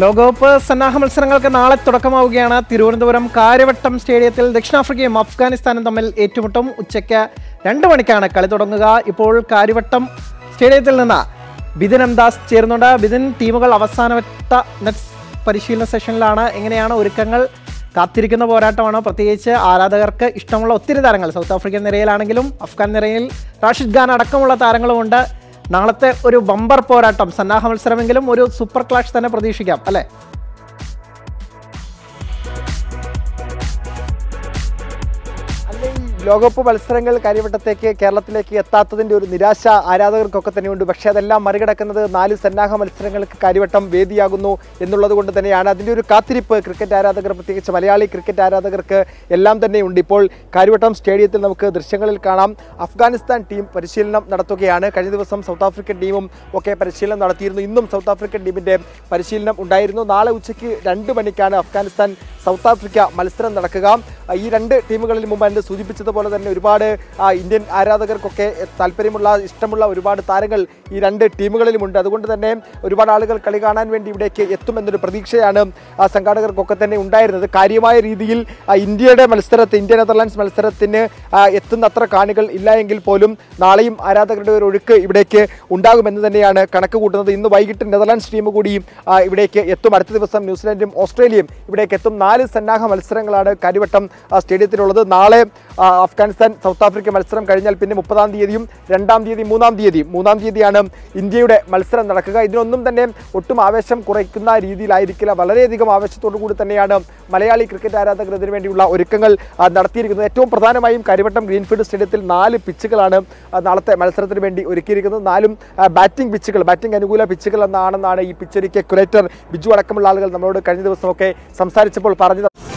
ലോകകപ്പ് സന്നാഹ മത്സരങ്ങൾക്ക് നാളെ തുടക്കമാവുകയാണ്. തിരുവനന്തപുരം കാര്യവട്ടം സ്റ്റേഡിയത്തിൽ ദക്ഷിണാഫ്രിക്കയും അഫ്ഗാനിസ്ഥാനും തമ്മിൽ ഏറ്റുമുട്ടും. ഉച്ചയ്ക്ക് രണ്ട് മണിക്കാണ് കളി തുടങ്ങുക. ഇപ്പോൾ കാര്യവട്ടം സ്റ്റേഡിയത്തിൽ നിന്ന് ബിതിൻ അംദാസ് ചേരുന്നുണ്ട്. ബിതിൻ ടീമുകൾ അവസാനവട്ട നെറ്റ്സ് പരിശീലന സെഷനിലാണ്. എങ്ങനെയാണ് ഒരുക്കങ്ങൾ? കാത്തിരിക്കുന്ന പോരാട്ടമാണ്. പ്രത്യേകിച്ച് ആരാധകർക്ക് ഇഷ്ടമുള്ള ഒത്തിരി താരങ്ങൾ സൗത്ത് ആഫ്രിക്കൻ നിരയിലാണെങ്കിലും അഫ്ഗാൻ നിരയിൽ റാഷിദ് ഖാൻ അടക്കമുള്ള താരങ്ങളുമുണ്ട്. നാളത്തെ ഒരു ബമ്പർ പോരാട്ടം സന്നാഹ മത്സരമെങ്കിലും ഒരു സൂപ്പർ ക്ലാഷ് തന്നെ പ്രതീക്ഷിക്കാം അല്ലേ? ലോകകപ്പ് മത്സരങ്ങൾ കാര്യവട്ടത്തേക്ക് കേരളത്തിലേക്ക് എത്താത്തതിന്റെ ഒരു നിരാശ ആരാധകർക്കൊക്കെ തന്നെയുണ്ട്. പക്ഷേ അതെല്ലാം മറികടക്കുന്നത് നാല് സന്നാഹ മത്സരങ്ങൾക്ക് കാര്യവട്ടം വേദിയാകുന്നു എന്നുള്ളത് കൊണ്ട് തന്നെയാണ്. അതിന്റെ ഒരു കാത്തിരിപ്പ് ക്രിക്കറ്റ് ആരാധകർ പ്രത്യേകിച്ച് മലയാളി ക്രിക്കറ്റ് ആരാധകർക്ക് എല്ലാം തന്നെയുണ്ട്. ഇപ്പോൾ കാര്യവട്ടം സ്റ്റേഡിയത്തിൽ നമുക്ക് ദൃശ്യങ്ങളിൽ കാണാം. അഫ്ഗാനിസ്ഥാൻ ടീം പരിശീലനം നടത്തുകയാണ്. കഴിഞ്ഞ ദിവസം സൗത്ത് ആഫ്രിക്കൻ ടീമും ഒക്കെ പരിശീലനം നടത്തിയിരുന്നു. ഇന്നും സൗത്ത് ആഫ്രിക്കൻ ടീമിന്റെ പരിശീലനം ഉണ്ടായിരുന്നു. നാളെ ഉച്ചയ്ക്ക് രണ്ട് മണിക്കാണ് അഫ്ഗാനിസ്ഥാൻ സൗത്ത് ആഫ്രിക്ക മത്സരം നടക്കുക. ഈ രണ്ട് ടീമുകളിൽ മുമ്പ് എന്റെ സൂചിപ്പിച്ചതുപോലെ തന്നെ ഒരുപാട് ഇന്ത്യൻ ആരാധകർക്കൊക്കെ താല്പര്യമുള്ള ഇഷ്ടമുള്ള ഒരുപാട് താരങ്ങൾ ഈ രണ്ട് ടീമുകളിലുമുണ്ട്. അതുകൊണ്ട് തന്നെ ഒരുപാട് ആളുകൾ കളി കാണാൻ വേണ്ടി ഇവിടേക്ക് എത്തുമെന്നൊരു പ്രതീക്ഷയാണ് ആ സംഘാടകർക്കൊക്കെ തന്നെ ഉണ്ടായിരുന്നത്. കാര്യമായ രീതിയിൽ ഇന്ത്യയുടെ മത്സരത്തെ ഇന്ത്യ നെതർലാൻഡ്സ് മത്സരത്തിന് എത്തുന്ന അത്ര കാണികൾ ഇല്ല എങ്കിൽ പോലും നാളെയും ആരാധകരുടെ ഒരു ഒഴുക്ക് ഇവിടേക്ക് ഉണ്ടാകുമെന്ന് തന്നെയാണ് കണക്ക് കൂട്ടുന്നത്. ഇന്ന് വൈകിട്ട് നെതർലാൻഡ്സ് ടീം കൂടി ഇവിടേക്ക് എത്തും. അടുത്ത ദിവസം ന്യൂസിലാൻഡും ഓസ്ട്രേലിയയും ഇവിടേക്ക് എത്തും. നാല് സന്നാഹ മത്സരങ്ങളാണ് കാര്യവട്ടം സ്റ്റേഡിയത്തിലുള്ളത്. നാളെ അഫ്ഗാനിസ്ഥാൻ സൗത്ത് ആഫ്രിക്ക മത്സരം കഴിഞ്ഞാൽ പിന്നെ മുപ്പതാം തീയതിയും രണ്ടാം തീയതി മൂന്നാം തീയതി. മൂന്നാം തീയതിയാണ് ഇന്ത്യയുടെ മത്സരം നടക്കുക. ഇതിനൊന്നും തന്നെ ഒട്ടും ആവേശം കുറയ്ക്കുന്ന രീതിയിലായിരിക്കില്ല. വളരെയധികം ആവേശത്തോടു കൂടി തന്നെയാണ് മലയാളി ക്രിക്കറ്റ് ആരാധകർ ഇതിനു വേണ്ടിയുള്ള ഒരുക്കങ്ങൾ നടത്തിയിരിക്കുന്നത്. ഏറ്റവും പ്രധാനമായും കരിവട്ടം ഗ്രീൻഫീൽഡ് സ്റ്റേഡിയത്തിൽ നാല് പിച്ചുകളാണ് നാളത്തെ മത്സരത്തിന് വേണ്ടി ഒരുക്കിയിരിക്കുന്നത്. നാലും ബാറ്റിംഗ് പിച്ചുകൾ ബാറ്റിംഗ് അനുകൂല പിച്ചുകൾ എന്നാണെന്നാണ് ഈ പിച്ചൊരുക്കിയ കുരേറ്റർ ബിജു അടക്കമുള്ള ആളുകൾ നമ്മളോട് കഴിഞ്ഞ ദിവസമൊക്കെ സംസാരിച്ചപ്പോൾ പറഞ്ഞത്.